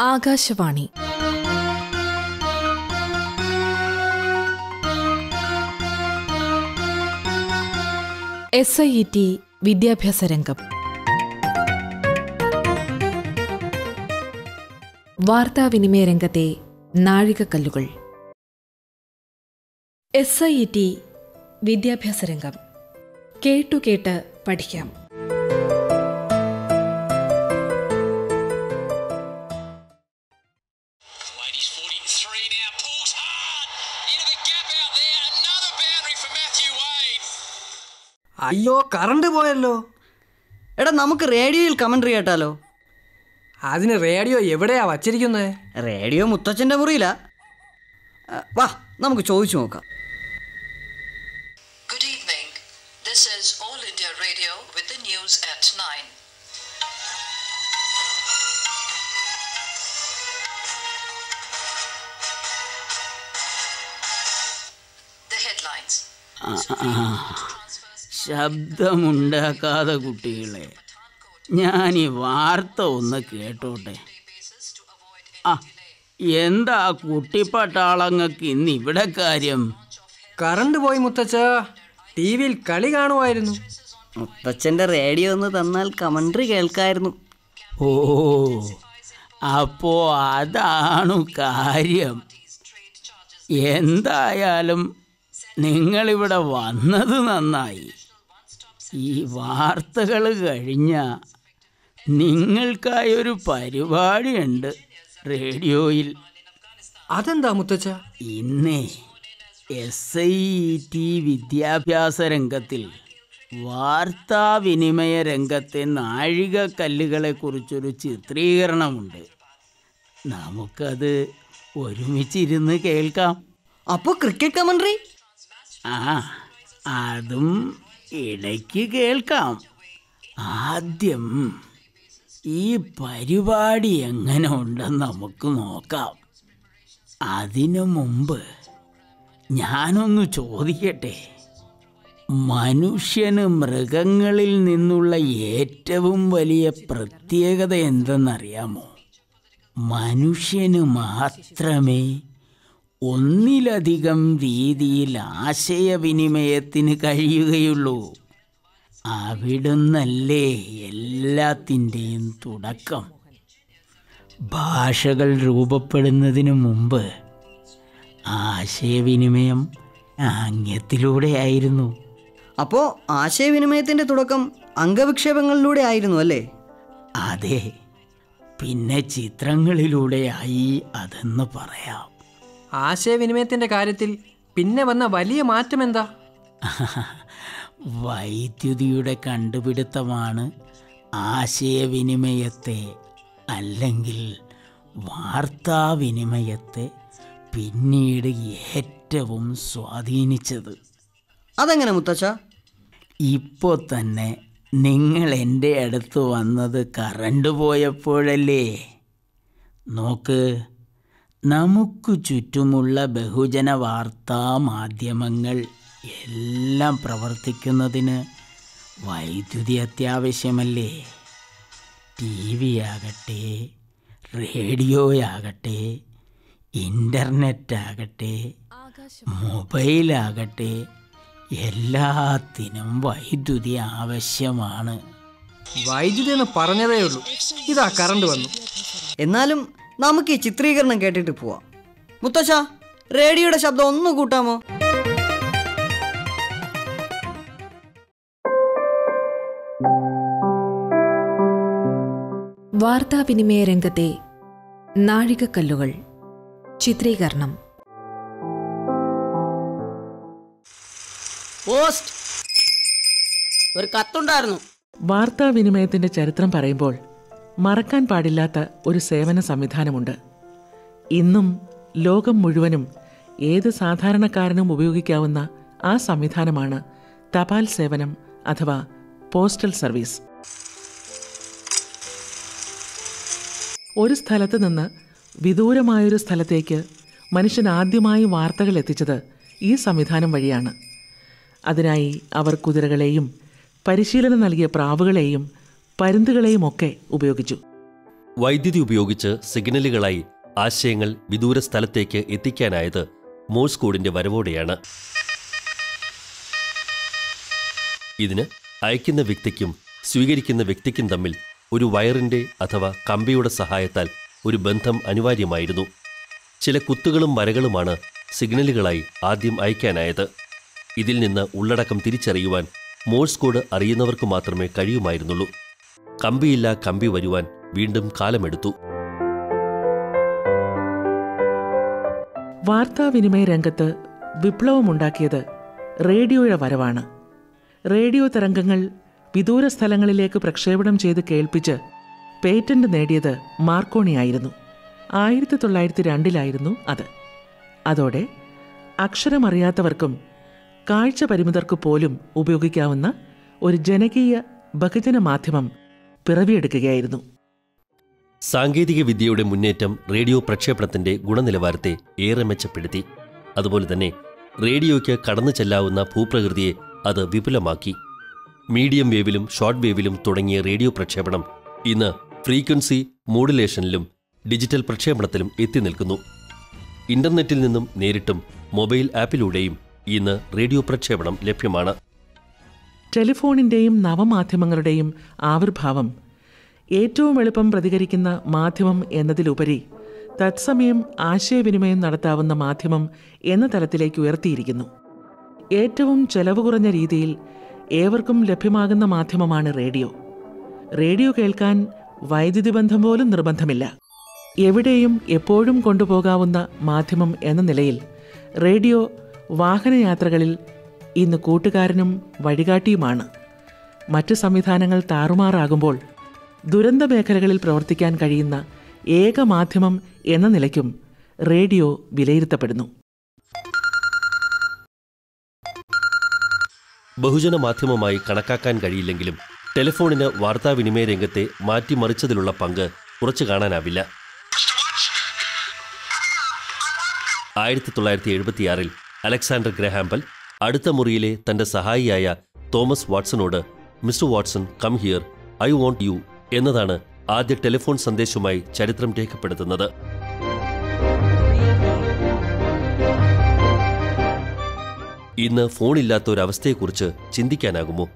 Akashvani. S I E T വിദ്യാഭ്യാസ രംഗം. വാർത്താവിനിമയ രംഗത്തെ നാഴികക്കല്ലുകൾ. എസ് ഐ ഇ ടി വിദ്യാഭ്യാസ രംഗം. കേട്ടു കേട്ട് പഠിക്കാം. അയ്യോ കറണ്ട് പോയല്ലോ എടാ നമുക്ക് റേഡിയോയിൽ കമന്ററി കേട്ടാലോ അതിന് റേഡിയോ എവിടെയാ വച്ചിരിക്കുന്നത് റേഡിയോ മുത്തച്ഛന്റെ മുറിയില്ല വാ നമുക്ക് ചോദിച്ചു നോക്കാം Good evening. This is All India Radio with the news at 9. The headlines. ശബ്ദമുണ്ടാക്കാതെ കുട്ടികളെ. ഞാൻ ഈ വാർത്ത ഒന്ന് കേട്ടോട്ടെ. ആ എന്താ കുട്ടിപ്പട്ടാളങ്ങൾക്ക് ഇന്ന് ഇവിടെ കാര്യം? കറണ്ട് പോയി മുത്തച്ഛ. ടി വിയിൽ കളി കാണുമായിരുന്നു. മുത്തച്ഛന്റെ റേഡിയോ ഒന്ന് തന്നാൽ കമൻട്രി കേൾക്കായിരുന്നു. ഓ അപ്പോ അതാണു കാര്യം. എന്തായാലും നിങ്ങളിവിടെ വന്നത് നന്നായി. ഈ വാർത്തകൾ കഴിഞ്ഞ നിങ്ങൾക്കായൊരു പരിപാടിയുണ്ട് റേഡിയോയിൽ. അതെന്താ മുത്തച്ഛ? ഇന്നേ എസ് ഐ ടി വിദ്യാഭ്യാസ രംഗത്തിൽ വാർത്താവിനിമയ രംഗത്തെ നാഴികക്കല്ലുകളെക്കുറിച്ചൊരു ചിത്രീകരണമുണ്ട്. നമുക്കത് ഒരുമിച്ചിരുന്ന് കേൾക്കാം. അപ്പോൾ ക്രിക്കറ്റ് കമൻട്രി? ആ അതും ഇടയ്ക്ക് കേൾക്കാം. ആദ്യം ഈ പരിപാടി എങ്ങനെ ഉണ്ടെന്ന് നമുക്ക് നോക്കാം. അതിനു മുമ്പ് ഞാനൊന്ന് ചോദിക്കട്ടെ. മനുഷ്യന് മൃഗങ്ങളിൽ നിന്നുള്ള ഏറ്റവും വലിയ പ്രത്യേകത എന്തെന്നറിയാമോ? മനുഷ്യന് മാത്രമേ ഒന്നിലധികം രീതിയിൽ ആശയവിനിമയത്തിന് കഴിയുകയുള്ളൂ. അവിടുന്നല്ലേ എല്ലാത്തിന്റെയും തുടക്കം? ഭാഷകൾ രൂപപ്പെടുന്നതിന് മുമ്പ് ആശയവിനിമയം ആംഗ്യത്തിലൂടെയായിരുന്നു അപ്പോൾ ആശയവിനിമയത്തിന്റെ തുടക്കം അംഗവിക്ഷേപങ്ങളിലൂടെ ആയിരുന്നു അല്ലേ? അതെ. പിന്നെ ചിത്രങ്ങളിലൂടെയായി അതെന്ന് പറയാം. ആശയവിനിമയത്തിന്റെ കാര്യത്തിൽ പിന്നെ വന്ന വലിയ മാറ്റം എന്താ വൈദ്യുതിയുടെ കണ്ടുപിടുത്തമാണ് ആശയവിനിമയത്തെ അല്ലെങ്കിൽ വാർത്താവിനിമയത്തെ പിന്നീട് ഏറ്റവും സ്വാധീനിച്ചത്. അതെങ്ങനെ മുത്തച്ഛ? ഇപ്പോൾ തന്നെ നിങ്ങൾ എന്റെ അടുത്ത് വന്നത് കറണ്ട് പോയപ്പോഴല്ലേ. നോക്ക്. നമുക്ക് ചുറ്റുമുള്ള ബഹുജന വാർത്താ മാധ്യമങ്ങൾ എല്ലാം പ്രവർത്തിക്കുന്നതിന് വൈദ്യുതി അത്യാവശ്യമല്ലേ? ടി വി ആകട്ടെ റേഡിയോയാകട്ടെ ഇന്റർനെറ്റ് ആകട്ടെ മൊബൈലാകട്ടെ എല്ലാത്തിനും വൈദ്യുതി ആവശ്യമാണ്. വൈദ്യുതി എന്ന് പറഞ്ഞതേ ഉള്ളൂ. ഇതാ കറണ്ട് വന്നു. എന്നാലും നമുക്ക് ഈ ചിത്രീകരണം കേട്ടിട്ട് പോവാം. മുത്തശ്ശ റേഡിയോയുടെ ശബ്ദം ഒന്ന് കൂട്ടാമോ? വാർത്താവിനിമയ രംഗത്തെ നാഴികക്കല്ലുകൾ. ചിത്രീകരണം. പോസ്റ്റ്. ഒരു കത്തുണ്ടായിരുന്നു. വാർത്താവിനിമയത്തിന്റെ ചരിത്രം പറയുമ്പോൾ മറക്കാൻ പാടില്ലാത്ത ഒരു സേവന സംവിധാനമുണ്ട്. ഇന്നും ലോകം മുഴുവനും ഏത് സാധാരണക്കാരനും ഉപയോഗിക്കാവുന്ന ആ സംവിധാനമാണ് തപാൽ സേവനം അഥവാ പോസ്റ്റൽ സർവീസ്. ഒരു സ്ഥലത്ത് നിന്ന് വിദൂരമായൊരു സ്ഥലത്തേക്ക് മനുഷ്യൻ ആദ്യമായി വാർത്തകൾ എത്തിച്ചത് ഈ സംവിധാനം വഴിയാണ്. അതിനായി അവർ കുതിരകളെയും പരിശീലനം നൽകിയ പ്രാവുകളെയും പരുന്തുകളെയും ഒക്കെ ഉപയോഗിച്ചു. വൈദ്യുതി ഉപയോഗിച്ച് സിഗ്നലുകളായി ആശയങ്ങൾ വിദൂര സ്ഥലത്തേക്ക് എത്തിക്കാനായത് മോഴ്സ് കോഡിന്റെ വരവോടെയാണ്. ഇതിന് അയക്കുന്ന വ്യക്തിക്കും സ്വീകരിക്കുന്ന വ്യക്തിക്കും തമ്മിൽ ഒരു വയറിന്റെ അഥവാ കമ്പിയുടെ സഹായത്താൽ ഒരു ബന്ധം അനിവാര്യമായിരുന്നു. ചില കുത്തുകളും വരകളുമാണ് സിഗ്നലുകളായി ആദ്യം അയക്കാനായത്. ഇതിൽ നിന്ന് ഉള്ളടക്കം തിരിച്ചറിയുവാൻ മോഴ്സ് കോഡ് അറിയുന്നവർക്ക് മാത്രമേ കഴിയുമായിരുന്നുള്ളൂ. കമ്പിയില്ല കമ്പി വരുവാൻ വീണ്ടും കാലമെടുത്തു. വാർത്താവിനിമയ രംഗത്ത് വിപ്ലവമുണ്ടാക്കിയത് റേഡിയോയുടെ വരവാണ്. റേഡിയോ തരംഗങ്ങൾ വിദൂര സ്ഥലങ്ങളിലേക്ക് പ്രക്ഷേപണം ചെയ്ത് കേൾപ്പിച്ച് പേറ്റന്റ് നേടിയത് മാർക്കോണിയായിരുന്നു ആയിരത്തി തൊള്ളായിരത്തി രണ്ടിലായിരുന്നു അത്. അതോടെ അക്ഷരമറിയാത്തവർക്കും കാഴ്ച പരിമിതർക്ക് പോലും ഉപയോഗിക്കാവുന്ന ഒരു ജനകീയ ബഹുജന മാധ്യമം പിറവിയെടുക്കുകയായിരുന്നു. സാങ്കേതിക വിദ്യയുടെ മുന്നേറ്റം റേഡിയോ പ്രക്ഷേപണത്തിന്റെ ഗുണനിലവാരത്തെ ഏറെ മെച്ചപ്പെടുത്തി. അതുപോലെ തന്നെ റേഡിയോയ്ക്ക് കടന്നു ചെല്ലാവുന്ന ഭൂപ്രകൃതിയെ അത് വിപുലമാക്കി. മീഡിയം വേവിലും ഷോർട്ട് വേവിലും തുടങ്ങിയ റേഡിയോ പ്രക്ഷേപണം ഇന്ന് ഫ്രീക്വൻസി മോഡുലേഷനിലും ഡിജിറ്റൽ പ്രക്ഷേപണത്തിലും എത്തി നിൽക്കുന്നു. ഇന്റർനെറ്റിൽ നിന്നും നേരിട്ടും മൊബൈൽ ആപ്പിലൂടെയും ഇന്ന് റേഡിയോ പ്രക്ഷേപണം ലഭ്യമാണ്. ടെലിഫോണിന്റെയും നവമാധ്യമങ്ങളുടെയും ആവിർഭാവം ഏറ്റവും എളുപ്പം പ്രതികരിക്കുന്ന മാധ്യമം എന്നതിലുപരി തത്സമയം ആശയവിനിമയം നടത്താവുന്ന മാധ്യമം എന്ന തലത്തിലേക്ക് ഉയർത്തിയിരിക്കുന്നു. ഏറ്റവും ചെലവ് കുറഞ്ഞ രീതിയിൽ ഏവർക്കും ലഭ്യമാകുന്ന മാധ്യമമാണ് റേഡിയോ. റേഡിയോ കേൾക്കാൻ വൈദ്യുതി ബന്ധം പോലും നിർബന്ധമില്ല. എവിടെയും എപ്പോഴും കൊണ്ടുപോകാവുന്ന മാധ്യമം എന്ന നിലയിൽ റേഡിയോ വാഹനയാത്രകളിൽ ഇന്ന് കൂട്ടുകാരനും വഴികാട്ടിയുമാണ്. മറ്റു സംവിധാനങ്ങൾ താറുമാറാകുമ്പോൾ ദുരന്ത മേഖലകളിൽ പ്രവർത്തിക്കാൻ കഴിയുന്ന ഏക മാധ്യമം എന്ന നിലയ്ക്കും റേഡിയോ വിലയിരുത്തപ്പെടുന്നു. ബഹുജന മാധ്യമമായി കണക്കാക്കാൻ കഴിയില്ലെങ്കിലും ടെലിഫോണിന് വാർത്താവിനിമയ രംഗത്തെ മാറ്റിമറിച്ചതിലുള്ള പങ്ക് കുറച്ചു കാണാനാവില്ല. ആയിരത്തി തൊള്ളായിരത്തി എഴുപത്തിയാറിൽ അലക്സാണ്ടർ ഗ്രഹാംബൽ അടുത്ത മുറിയിലെ തന്റെ സഹായിയായ Thomas വാട്സണോട് mister Watson come here. I want you എന്നതാണ് ആദ്യ ടെലിഫോൺ സന്ദേശവുമായി ചരിത്രം രേഖപ്പെടുത്തുന്നത്. ഇന്ന് ഫോണില്ലാത്ത ഒരവസ്ഥയെക്കുറിച്ച് ചിന്തിക്കാനാകുമോ?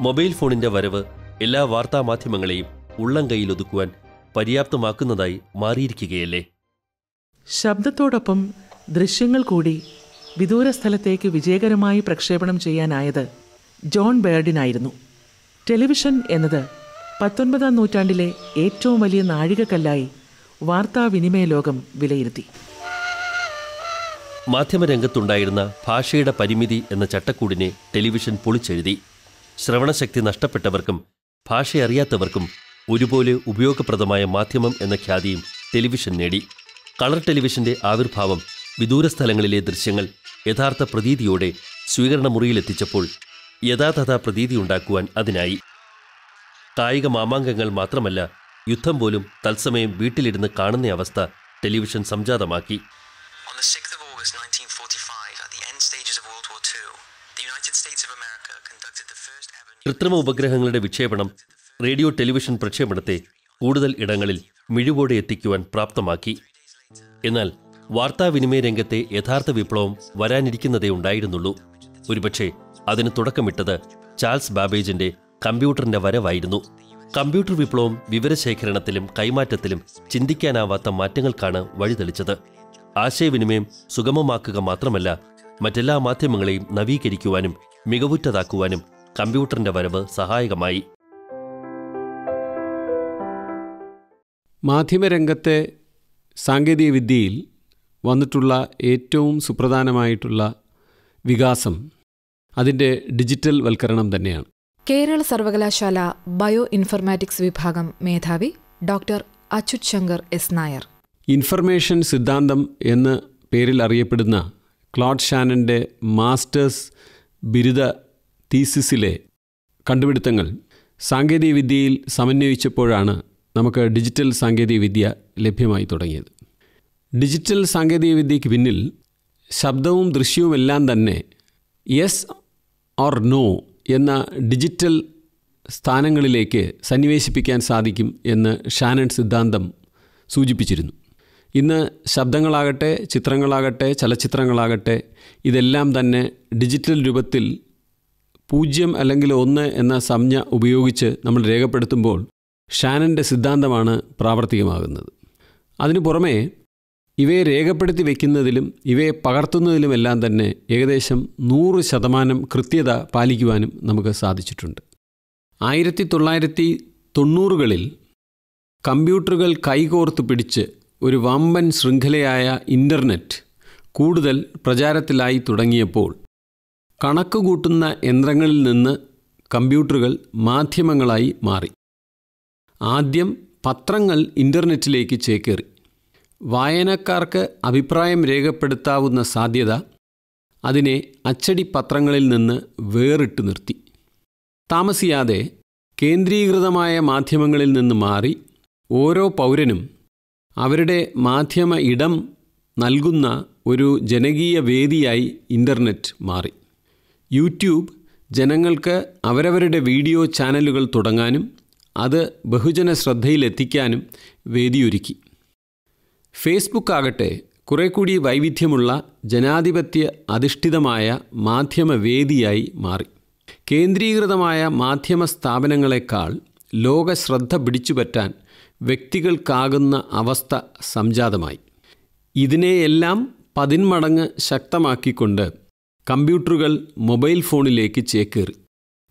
മൊബൈൽ ഫോണിന്റെ വരവ് എല്ലാ വാർത്താമാധ്യമങ്ങളെയും ഉള്ളം കൈയിൽ ഒതുക്കുവാൻ പര്യാപ്തമാക്കുന്നതായി മാറിയിരിക്കുകയല്ലേ? ശബ്ദത്തോടൊപ്പം ദൃശ്യങ്ങൾ കൂടി വിദൂര സ്ഥലത്തേക്ക് വിജയകരമായി പ്രക്ഷേപണം ചെയ്യാനായത് ജോൺ ബേർഡിനായിരുന്നു. ടെലിവിഷൻ എന്നത് പത്തൊൻപതാം നൂറ്റാണ്ടിലെ ഏറ്റവും വലിയ നാഴികക്കല്ലായി വാർത്താവിനിമയ ലോകം വിലയിരുത്തി. മാധ്യമരംഗത്തുണ്ടായിരുന്ന ഭാഷയുടെ പരിമിതി എന്ന ചട്ടക്കൂടിനെ ടെലിവിഷൻ പൊളിച്ചെഴുതി. ശ്രവണശക്തി നഷ്ടപ്പെട്ടവർക്കും ഭാഷയറിയാത്തവർക്കും ഒരുപോലെ ഉപയോഗപ്രദമായ മാധ്യമം എന്ന ഖ്യാതിയും ടെലിവിഷൻ നേടി. കളർ ടെലിവിഷന്റെ ആവിർഭാവം വിദൂര സ്ഥലങ്ങളിലെ ദൃശ്യങ്ങൾ യഥാർത്ഥ പ്രതീതിയോടെ സ്വീകരണ മുറിയിലെത്തിച്ചപ്പോൾ യഥാതഥാ പ്രതീതി ഉണ്ടാക്കുവാൻ അതിനായി. കായിക മാമാങ്കങ്ങൾ മാത്രമല്ല യുദ്ധം പോലും തത്സമയം വീട്ടിലിരുന്ന് കാണുന്ന അവസ്ഥ ടെലിവിഷൻ സംജാതമാക്കി. On the 6th of August 1945, at the end stages of World War II, the United States of America conducted the first ever കൃത്രിമ ഉപഗ്രഹങ്ങളുടെ വിക്ഷേപണം റേഡിയോ ടെലിവിഷൻ പ്രക്ഷേപണത്തെ കൂടുതൽ ഇടങ്ങളിൽ മിഴിവോടെ എത്തിക്കുവാൻ പ്രാപ്തമാക്കി. എന്നാൽ വാർത്താവിനിമയ രംഗത്തെ യഥാർത്ഥ വിപ്ലവം വരാനിരിക്കുന്നതേ ഉണ്ടായിരുന്നുള്ളൂ. ഒരുപക്ഷെ അതിന് തുടക്കമിട്ടത് ചാൾസ് ബാബേജിന്റെ കമ്പ്യൂട്ടറിന്റെ വരവായിരുന്നു. കമ്പ്യൂട്ടർ വിപ്ലവം വിവരശേഖരണത്തിലും കൈമാറ്റത്തിലും ചിന്തിക്കാനാവാത്ത മാറ്റങ്ങൾക്കാണ് വഴിതെളിച്ചത്. ആശയവിനിമയം സുഗമമാക്കുക മാത്രമല്ല മറ്റെല്ലാ മാധ്യമങ്ങളെയും നവീകരിക്കുവാനും മികവുറ്റതാക്കുവാനും കമ്പ്യൂട്ടറിന്റെ വരവ് സഹായകമായി. മാധ്യമരംഗത്തെ സാങ്കേതികവിദ്യയിൽ വന്നിട്ടുള്ള ഏറ്റവും സുപ്രധാനമായിട്ടുള്ള വികാസം അതിന്റെ ഡിജിറ്റൽ വൽക്കരണം തന്നെയാണ്. കേരള സർവകലാശാല ബയോ ഇൻഫർമാറ്റിക്സ് വിഭാഗം മേധാവി doctor Achyut Shankar S Nair. Information സിദ്ധാന്തം എന്ന പേരിൽ അറിയപ്പെടുന്ന ക്ലോഡ് ഷാനന്റെ മാസ്റ്റേഴ്സ് ബിരുദ തീസിസിലെ കണ്ടുപിടുത്തങ്ങൾ സാങ്കേതികവിദ്യയിൽ സമന്വയിച്ചപ്പോഴാണ് നമുക്ക് ഡിജിറ്റൽ സാങ്കേതികവിദ്യ ലഭ്യമായി തുടങ്ങിയത്. ഡിജിറ്റൽ സാങ്കേതികവിദ്യയ്ക്ക് പിന്നിൽ ശബ്ദവും ദൃശ്യവുമെല്ലാം തന്നെ യെസ് ഓർ നോ എന്ന ഡിജിറ്റൽ സ്ഥാനങ്ങളിലേക്ക് സന്നിവേശിപ്പിക്കാൻ സാധിക്കും എന്ന് ഷാനൻ സിദ്ധാന്തം സൂചിപ്പിച്ചിരുന്നു. ഇന്ന് ശബ്ദങ്ങളാകട്ടെ ചിത്രങ്ങളാകട്ടെ ചലച്ചിത്രങ്ങളാകട്ടെ ഇതെല്ലാം തന്നെ ഡിജിറ്റൽ രൂപത്തിൽ പൂജ്യം അല്ലെങ്കിൽ ഒന്ന് എന്ന സംജ്ഞ ഉപയോഗിച്ച് നമ്മൾ രേഖപ്പെടുത്തുമ്പോൾ ഷാനന്റെ സിദ്ധാന്തമാണ് പ്രാവർത്തികമാകുന്നത്. അതിനു പുറമേ ഇവയെ രേഖപ്പെടുത്തി വയ്ക്കുന്നതിലും ഇവയെ പകർത്തുന്നതിലുമെല്ലാം തന്നെ ഏകദേശം നൂറ് ശതമാനം കൃത്യത പാലിക്കുവാനും നമുക്ക് സാധിച്ചിട്ടുണ്ട്. ആയിരത്തി തൊള്ളായിരത്തി തൊണ്ണൂറുകളിൽ കമ്പ്യൂട്ടറുകൾ കൈകോർത്ത് പിടിച്ച് ഒരു വമ്പൻ ശൃംഖലയായ ഇന്റർനെറ്റ് കൂടുതൽ പ്രചാരത്തിലായി തുടങ്ങിയപ്പോൾ കണക്ക് കൂട്ടുന്ന യന്ത്രങ്ങളിൽ നിന്ന് കമ്പ്യൂട്ടറുകൾ മാധ്യമങ്ങളായി മാറി. ആദ്യം പത്രങ്ങൾ ഇന്റർനെറ്റിലേക്ക് ചേക്കേറി. വായനക്കാർക്ക് അഭിപ്രായം രേഖപ്പെടുത്താവുന്ന സാധ്യത അതിനെ അച്ചടി പത്രങ്ങളിൽ നിന്ന് വേറിട്ട് നിർത്തി. താമസിയാതെ കേന്ദ്രീകൃതമായ മാധ്യമങ്ങളിൽ നിന്ന് മാറി ഓരോ പൗരനും അവരുടെ മാധ്യമ ഇടം നൽകുന്ന ഒരു ജനകീയ വേദിയായി ഇന്റർനെറ്റ് മാറി. യൂട്യൂബ് ജനങ്ങൾക്ക് അവരവരുടെ വീഡിയോ ചാനലുകൾ തുടങ്ങാനും അത് ബഹുജന ശ്രദ്ധയിലെത്തിക്കാനും വേദിയൊരുക്കി. ഫേസ്ബുക്ക് ആകട്ടെ കുറെ കൂടി വൈവിധ്യമുള്ള ജനാധിപത്യ അധിഷ്ഠിതമായ മാധ്യമവേദിയായി മാറി. കേന്ദ്രീകൃതമായ മാധ്യമ സ്ഥാപനങ്ങളെക്കാൾ ലോക ശ്രദ്ധ പിടിച്ചുപറ്റാൻ വ്യക്തികൾക്കാകുന്ന അവസ്ഥ സംജാതമായി. ഇതിനെയെല്ലാം പതിന്മടങ്ങ് ശക്തമാക്കിക്കൊണ്ട് കമ്പ്യൂട്ടറുകൾ മൊബൈൽ ഫോണിലേക്ക് ചേക്കേറി.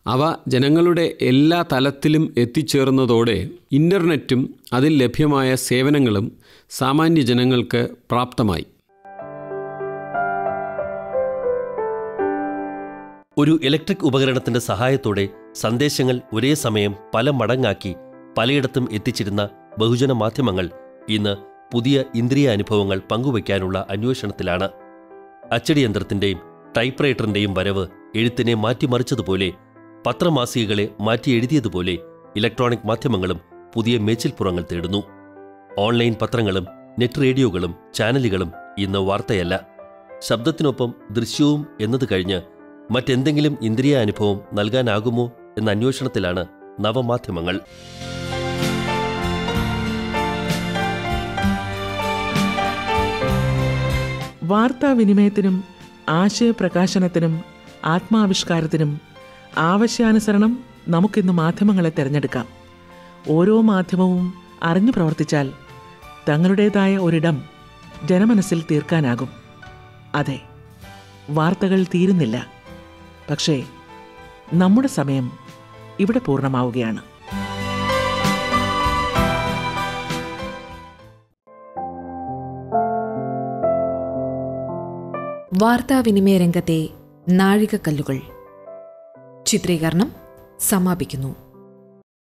അവ ജനങ്ങളുടെ എല്ലാ തലത്തിലും എത്തിച്ചേർന്നതോടെ ഇന്റർനെറ്റും അതിൽ ലഭ്യമായ സേവനങ്ങളും സാമാന്യ ജനങ്ങൾക്ക് പ്രാപ്തമായി. ഒരു ഇലക്ട്രിക് ഉപകരണത്തിന്റെ സഹായത്തോടെ സന്ദേശങ്ങൾ ഒരേ സമയം പല മടങ്ങാക്കി പലയിടത്തും എത്തിച്ചിരുന്ന ബഹുജന മാധ്യമങ്ങൾ ഇന്ന് പുതിയ ഇന്ദ്രിയ അനുഭവങ്ങൾ പങ്കുവയ്ക്കാനുള്ള അന്വേഷണത്തിലാണ്. അച്ചടിയന്ത്രത്തിന്റെയും ടൈപ്പ് റൈറ്ററിന്റെയും വരവ് എഴുത്തിനെ മാറ്റിമറിച്ചതുപോലെ പത്രമാസികകളെ മാറ്റി എഴുതിയതുപോലെ ഇലക്ട്രോണിക് മാധ്യമങ്ങളും പുതിയ മേച്ചിൽപ്പുറങ്ങൾ തേടുന്നു. ഓൺലൈൻ പത്രങ്ങളും നെറ്റ് റേഡിയോകളും ചാനലുകളും ഇന്ന് വാർത്തയല്ല. ശബ്ദത്തിനൊപ്പം ദൃശ്യവും എന്നത് കഴിഞ്ഞ് മറ്റെന്തെങ്കിലും ഇന്ദ്രിയ അനുഭവം നൽകാനാകുമോ എന്ന അന്വേഷണത്തിലാണ് നവമാധ്യമങ്ങൾ. വാർത്താവിനിമയത്തിനും ആശയപ്രകാശനത്തിനും ആത്മാവിഷ്കാരത്തിനും ആവശ്യാനുസരണം നമുക്കിന്ന് മാധ്യമങ്ങളെ തിരഞ്ഞെടുക്കാം. ഓരോ മാധ്യമവും അറിഞ്ഞു പ്രവർത്തിച്ചാൽ തങ്ങളുടേതായ ഒരിടം ജനമനസ്സിൽ തീർക്കാനാകും. അതെ വാർത്തകൾ തീരുന്നില്ല. പക്ഷേ നമ്മുടെ സമയം ഇവിടെ പൂർണമാവുകയാണ്. വാർത്താവിനിമയ രംഗത്തെ നാഴികക്കല്ലുകൾ. ചിത്രീകരണം സമാപിക്കുന്നു